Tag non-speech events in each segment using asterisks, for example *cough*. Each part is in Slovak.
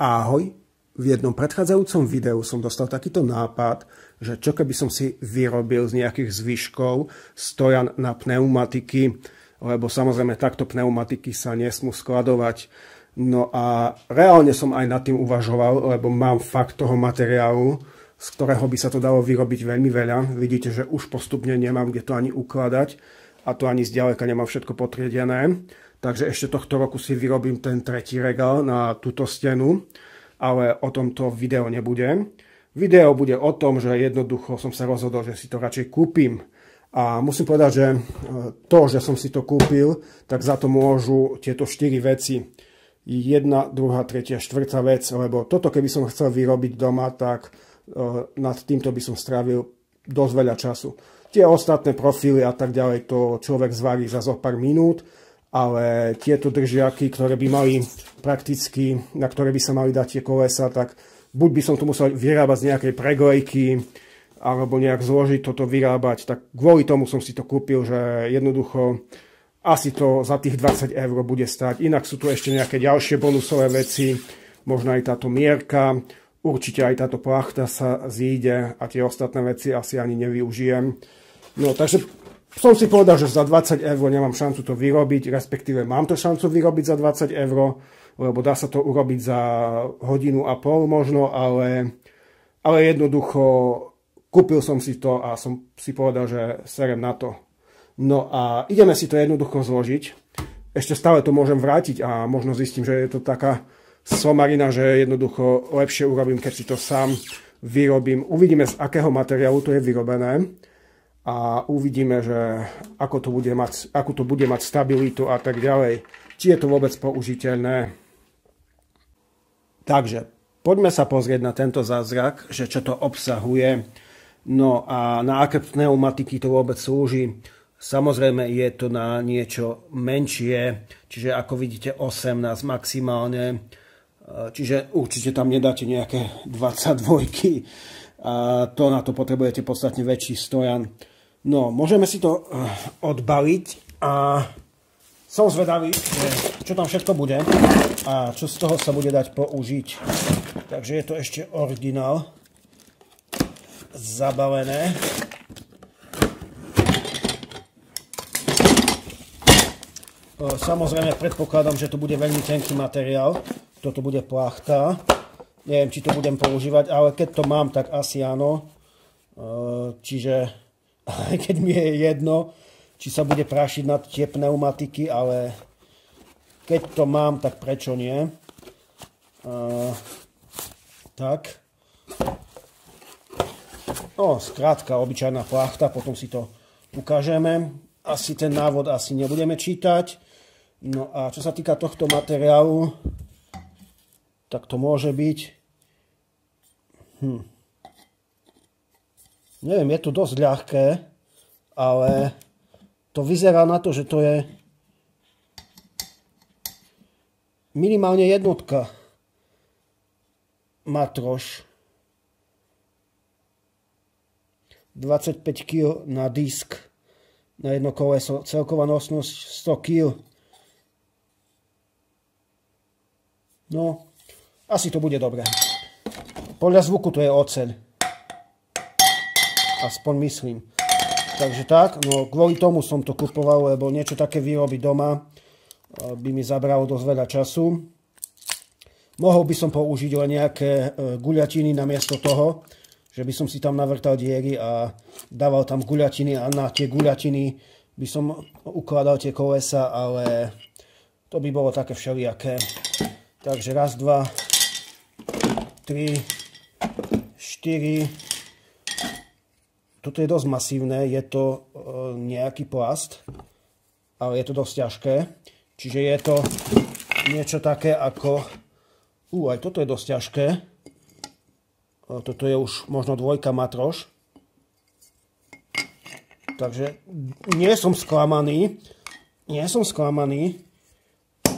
Ahoj, v jednom predchádzajúcom videu som dostal takýto nápad, že čo keby som si vyrobil z nejakých zvyškov stojan na pneumatiky, lebo samozrejme takto pneumatiky sa nesmú skladovať. No a reálne som aj nad tým uvažoval, lebo mám fakt toho materiálu, z ktorého by sa to dalo vyrobiť veľmi veľa. Vidíte, že už postupne nemám kde to ani ukladať a to ani zďaleka nemám všetko potriedené. Takže ešte tohto roku si vyrobím ten tretí regál na túto stenu, ale o tomto video nebude. Video bude o tom, že jednoducho som sa rozhodol, že si to radšej kúpim. A musím povedať, že e, to, že som si to kúpil, tak za to môžu tieto štyri veci. Jedna, druhá, tretia, štvrtá vec, lebo toto keby som chcel vyrobiť doma, tak e, nad týmto by som strávil dosť veľa času. Tie ostatné profily a tak ďalej, to človek zvarí za zo pár minút, ale tieto držiaky, ktoré by mali prakticky, na ktoré by sa mali dať tie kolesa, tak buď by som to musel vyrábať z nejakej preglejky, alebo nejak zložiť toto vyrábať, tak kvôli tomu som si to kúpil, že jednoducho asi to za tých 20 eur bude stať. Inak sú tu ešte nejaké ďalšie bonusové veci, možno aj táto mierka, určite aj táto plachta sa zíde a tie ostatné veci asi ani nevyužijem. No takže som si povedal, že za 20 eur nemám šancu to vyrobiť, respektíve mám to šancu vyrobiť za 20 eur, lebo dá sa to urobiť za hodinu a pol možno, ale, ale jednoducho kúpil som si to a som si povedal, že serem na to. No a ideme si to jednoducho zložiť. Ešte stále to môžem vrátiť a možno zistím, že je to taká somarina, že jednoducho lepšie urobím, keď si to sám vyrobím. Uvidíme, z akého materiálu to je vyrobené a uvidíme, že ako to bude mať, ako to bude mať stabilitu a tak ďalej. Či je to vôbec použiteľné. Takže poďme sa pozrieť na tento zázrak, že čo to obsahuje. No a na aké pneumatiky to vôbec slúži. Samozrejme je to na niečo menšie, čiže ako vidíte 18 maximálne. Čiže určite tam nedáte nejaké 22 a to na to potrebujete podstatne väčší stojan. No, môžeme si to eh, odbaliť a som zvedavý, čo tam všetko bude a čo z toho sa bude dať použiť. Takže je to ešte originál zabalené. Eh, samozrejme predpokladám, že to bude veľmi tenký materiál. Toto bude plachta. Neviem, či to budem používať, ale keď to mám, tak asi áno. Eh, čiže aj keď mi je jedno, či sa bude prašiť na tie pneumatiky, ale keď to mám, tak prečo nie? Uh, tak. No, skrátka, obyčajná plachta, potom si to ukážeme. Asi ten návod asi nebudeme čítať. No a čo sa týka tohto materiálu, tak to môže byť... Hm. Neviem, je to dosť ľahké, ale to vyzerá na to, že to je minimálne jednotka matroš. 25 kg na disk na jedno koleso. Celková nosnosť 100 kg. No, asi to bude dobré. Podľa zvuku to je oceľ aspoň myslím. Takže tak, no kvôli tomu som to kupoval, lebo niečo také vyrobiť doma eh, by mi zabralo dosť veľa času. Mohol by som použiť len nejaké eh, guľatiny namiesto toho, že by som si tam navrtal diery a dával tam guľatiny a na tie guľatiny by som ukladal tie kolesa, ale to by bolo také všelijaké. Takže raz, dva, tri, štyri, toto je dosť masívne, je to e, nejaký plast, ale je to dosť ťažké. Čiže je to niečo také ako... Ú, aj toto je dosť ťažké. E, toto je už možno dvojka matroš. Takže nie som sklamaný. Nie som sklamaný.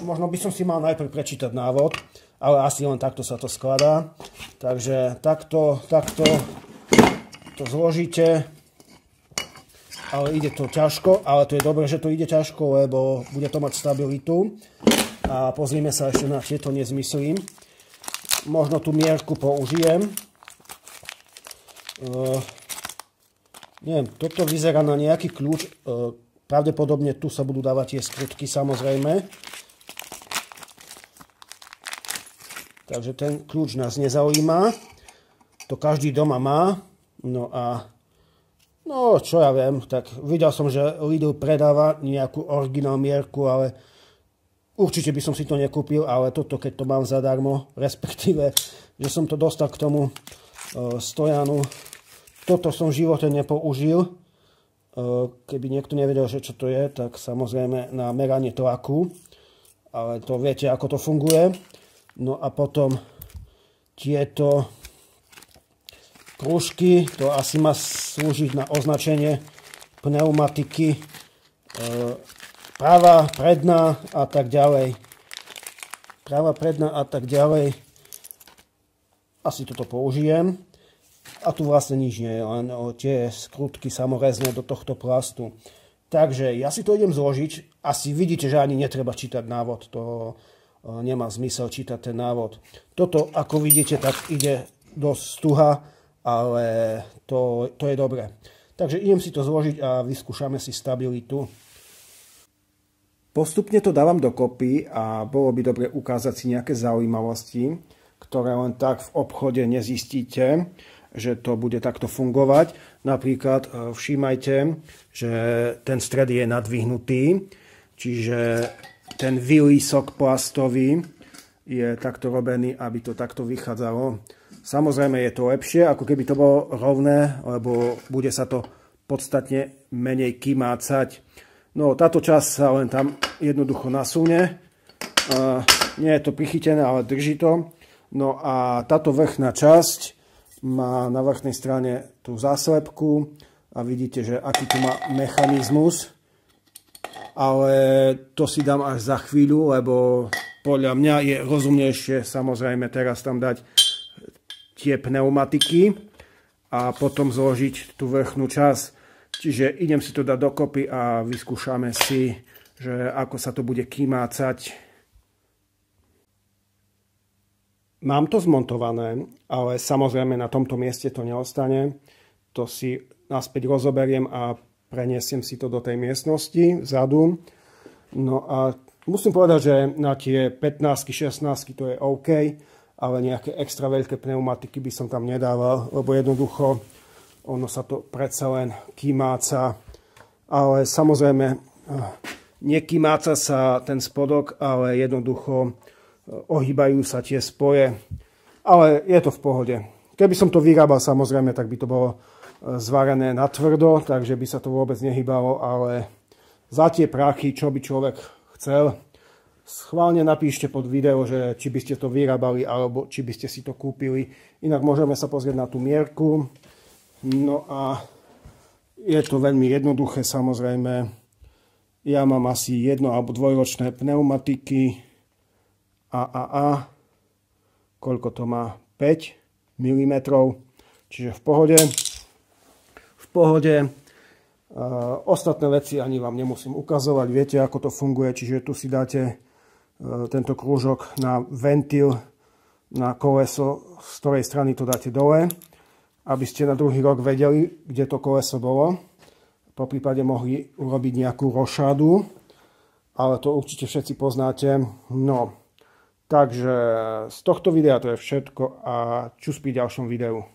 Možno by som si mal najprv prečítať návod, ale asi len takto sa to skladá. Takže takto, takto, to zložíte, ale ide to ťažko, ale to je dobré, že to ide ťažko, lebo bude to mať stabilitu. A pozrime sa ešte na tieto nezmyslím. možno tú mierku použijem. Uh, neviem, toto vyzerá na nejaký kľúč. Uh, pravdepodobne tu sa budú dávať tie skrutky samozrejme. Takže ten kľúč nás nezaujíma. To každý doma má. No a No, čo ja viem, tak videl som, že Lidl predáva nejakú originál mierku, ale určite by som si to nekúpil, ale toto, keď to mám zadarmo, *laughs* respektíve, že som to dostal k tomu uh, stojanu, toto som v živote nepoužil. Uh, keby niekto nevedel, že čo to je, tak samozrejme na meranie tlaku, ale to viete, ako to funguje. No a potom tieto krúžky, to asi má slúžiť na označenie pneumatiky, e, práva, predná a tak ďalej. Práva, predná a tak ďalej. Asi toto použijem. A tu vlastne nič nie je, len tie skrutky samorezné do tohto plastu. Takže ja si to idem zložiť. Asi vidíte, že ani netreba čítať návod. To e, nemá zmysel čítať ten návod. Toto, ako vidíte, tak ide dosť stuha ale to, to je dobré. Takže idem si to zložiť a vyskúšame si stabilitu. Postupne to dávam dokopy a bolo by dobre ukázať si nejaké zaujímavosti, ktoré len tak v obchode nezistíte, že to bude takto fungovať. Napríklad e, všímajte, že ten stred je nadvihnutý, čiže ten výlisok plastový je takto robený, aby to takto vychádzalo Samozrejme je to lepšie, ako keby to bolo rovné, lebo bude sa to podstatne menej kymácať. No táto časť sa len tam jednoducho nasúne. nie je to prichytené, ale drží to. No a táto vrchná časť má na vrchnej strane tú záslepku a vidíte, že aký tu má mechanizmus. Ale to si dám až za chvíľu, lebo podľa mňa je rozumnejšie samozrejme teraz tam dať tie pneumatiky a potom zložiť tú vrchnú časť. Čiže idem si to dať dokopy a vyskúšame si, že ako sa to bude kýmácať. Mám to zmontované, ale samozrejme na tomto mieste to neostane. To si naspäť rozoberiem a preniesiem si to do tej miestnosti vzadu. No a musím povedať, že na tie 15 16 to je OK ale nejaké extra veľké pneumatiky by som tam nedával, lebo jednoducho ono sa to predsa len kýmáca, ale samozrejme eh, nekýmáca sa ten spodok, ale jednoducho eh, ohýbajú sa tie spoje, ale je to v pohode. Keby som to vyrábal samozrejme, tak by to bolo eh, zvarené na tvrdo, takže by sa to vôbec nehybalo, ale za tie prachy, čo by človek chcel, Schválne napíšte pod video, že či by ste to vyrábali alebo či by ste si to kúpili. Inak môžeme sa pozrieť na tú mierku. No a je to veľmi jednoduché samozrejme. Ja mám asi jedno alebo dvojročné pneumatiky AAA. Koľko to má? 5 mm. Čiže v pohode. V pohode. Uh, ostatné veci ani vám nemusím ukazovať. Viete, ako to funguje. Čiže tu si dáte E, tento krúžok na ventil na koleso, z ktorej strany to dáte dole, aby ste na druhý rok vedeli, kde to koleso bolo. Po prípade mohli urobiť nejakú rošádu, ale to určite všetci poznáte. No, takže z tohto videa to je všetko a čus pri ďalšom videu.